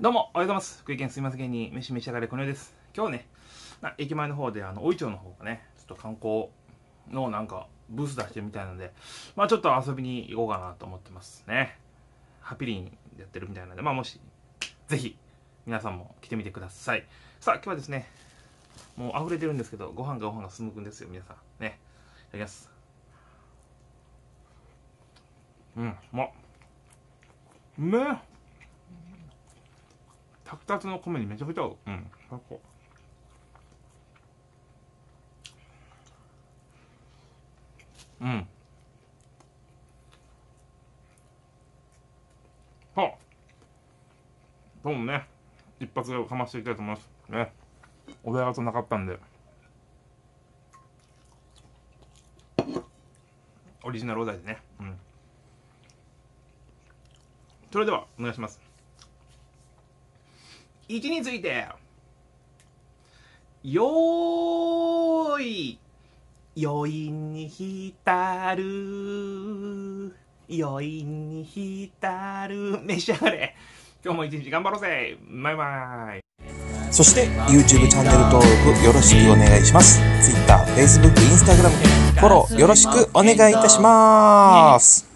どうも、おはようございます。福井県すいません芸人、飯召し上がれこのようです。今日ね、駅前の方で、あの、大井町の方がね、ちょっと観光のなんか、ブース出してるみたいなので、まあちょっと遊びに行こうかなと思ってますね。ハピリンやってるみたいなので、まあもし、ぜひ、皆さんも来てみてください。さあ、今日はですね、もう溢れてるんですけど、ご飯がご飯が進むくんですよ、皆さん。ね。いただきます。うん、うまっ。うめえ炊きたての米にめちゃくちゃ合う。うん、最高。うん。はあ。どうもね、一発でかましていきたいと思います。ね。おやとなかったんで。オリジナルお題でね。うん。それでは、お願いします。位置について。よーい。余韻に浸る。余韻に浸る。召し上がれ。今日も一日頑張ろうぜ。バイバイ。そして YouTube チャンネル登録よろしくお願いします。Twitter、Facebook、Instagram フォローよろしくお願いいたします。